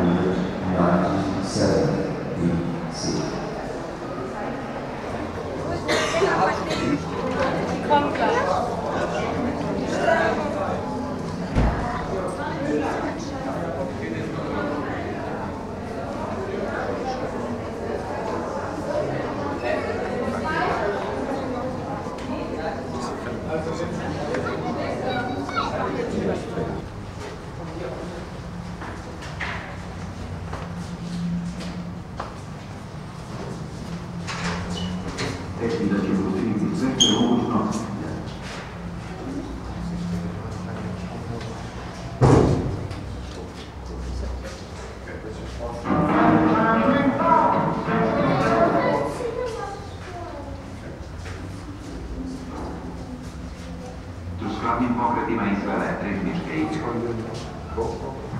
1997. Zwykły łódź nocny. Truskawnik mokry i Państwa elektryk mieszkajcie. Słuchajcie,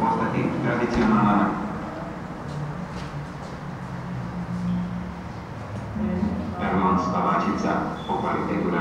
postać i tradycjonalna. Erman Spawacica, pochwały tej góry.